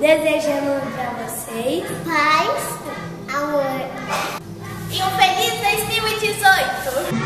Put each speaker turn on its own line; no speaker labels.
Desejamos para vocês
paz, amor
e um feliz 2018!